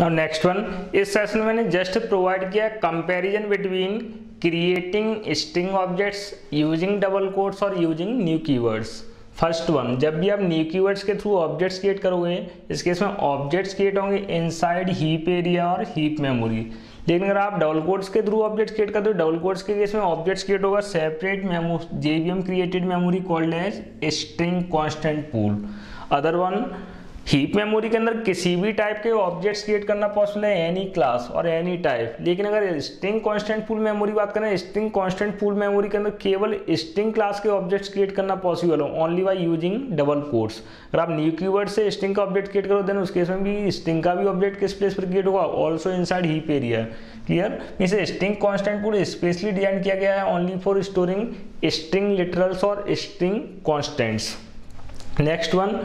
Now next one इस session में मैंने जस्ट प्रोवाइड किया comparison between creating string objects using double quotes और using new keywords first one जब भी आप न्यू कीवर्ड्स के थ्रू ऑब्जेक्ट्स क्रिएट करोगे, इस केस में ऑब्जेक्ट्स क्रिएट होंगे इनसाइड हीप एरिया और हीप मेमोरी लेकिन अगर आप डबल कोड्स के थ्रू ऑब्जेक्ट्स क्रिएट करते हो डबल कोड्स के केस में ऑब्जेक्ट्स क्रिएट होगा separate memo JVM created memory called as string constant pool other one heap memory के अंदर किसी भी टाइप के ऑब्जेक्ट्स क्रिएट करना पॉसिबल है एनी क्लास और एनी टाइप लेकिन अगर स्ट्रिंग कांस्टेंट पूल मेमोरी बात करें स्ट्रिंग कांस्टेंट पूल मेमोरी के अंदर केवल स्ट्रिंग क्लास के ऑब्जेक्ट्स क्रिएट करना पॉसिबल हो। Only by using double quotes अगर आप न्यू कीवर्ड से स्ट्रिंग का ऑब्जेक्ट क्रिएट करो देन उस केस में भी स्ट्रिंग का भी ऑब्जेक्ट किस प्लेस पर क्रिएट होगा? Also inside heap area clear इसे string constant pool specially design किया गया है only for storing string literals और string constants next one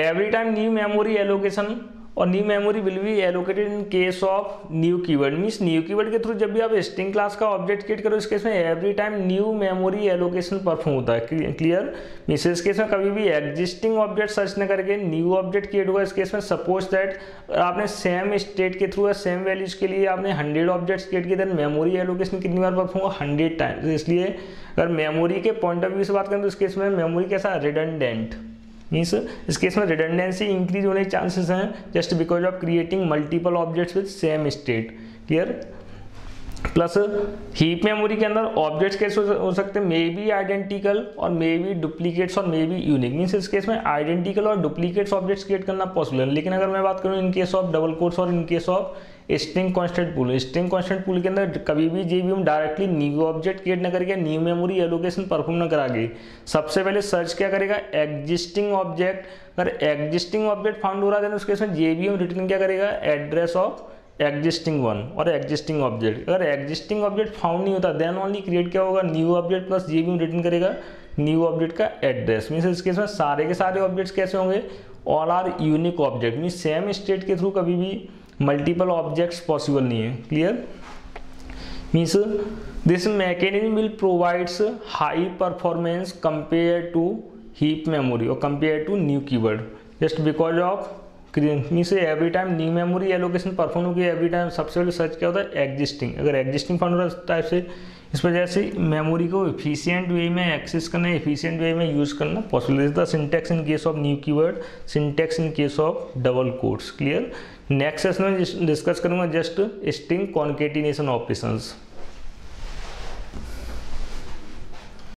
every time new memory allocation और new memory will be allocated in case of new keyword means new keyword के through जब भी आप string class का ऑब्जेक्ट क्रिएट करो, इस case में every time new memory allocation perform होता है. क्लियर मीन्स इस केस में कभी भी एग्जिस्टिंग ऑब्जेक्ट सर्च न करके न्यू ऑब्जेक्ट क्रिएट होगा इस केस में सपोज़ दैट आपने सेम स्टेट के थ्रू या सेम वैल्यूज़ के लिए आपने हंड्रेड ऑब्जेक्ट्स क्रिएट किए देन मेमोरी एलोकेशन कितनी बार परफॉर्म होगा? हंड्रेड टाइम्स इसलिए अगर मेमोरी के पॉइंट ऑफ़ व्यू से बात करें तो इस केस में मेमोरी कैसा रिडंडेंट मीन्स इस केस में रिडंडेंसी इंक्रीज होने के चांसेस हैं just because of creating multiple objects with same state clear plus heap memory के अंदर ऑब्जेक्ट्स कैसे हो सकते हैं? मे बी आइडेंटिकल और मे बी डुप्लीकेट्स और मे बी यूनिक मीन्स इस केस में आइडेंटिकल और डुप्लीकेट्स ऑब्जेक्ट्स क्रिएट करना पॉसिबल है। लेकिन अगर मैं बात करूँ in case of double quotes और in case of string constant pool. String constant pool के अंदर कभी भी जी हम डायरेक्टली न्यू ऑब्जेक्ट क्रिएट न करके न्यू मेमोरी एलोकेशन परफॉर्म न करागे। सबसे पहले सर्च क्या करेगा? Existing object. अगर एग्जिस्टिंग ऑब्जेक्ट फाउंड हो रहा है उसके इसमें जे रिटर्न क्या करेगा? एड्रेस ऑफ़ एग्जिस्टिंग वन और एग्जिस्टिंग ऑब्जेक्ट। अगर एग्जिस्टिंग ऑब्जेक्ट फाउंड नहीं होता देन ओनली क्रिएट क्या होगा? न्यू ऑब्जेक्ट प्लस जे रिटर्न करेगा। न्यू ऑब्जेक्ट का एड्रेस। मीन्स इस केस में सारे के सारे ऑब्जेक्ट्स कैसे होंगे? All are unique object means same state के थ्रू कभी भी मल्टीपल ऑब्जेक्ट्स पॉसिबल नहीं है clear means this mechanism will provides high performance compare to heap memory और compare to new keyword just because of means every time new memory allocation perform होगी every time सबसे पहले search क्या होता है existing अगर एग्जिस्टिंग फंड टाइप से इस वजह से मेमोरी को इफिशियंट वे में एक्सेस करना इफिशियंट वे में यूज़ करना possible is the syntax in case of new keyword syntax in case of double quotes clear next session में डिस्कस करूँगा जस्ट स्ट्रिंग कॉन्केटिनेशन ऑपरेशंस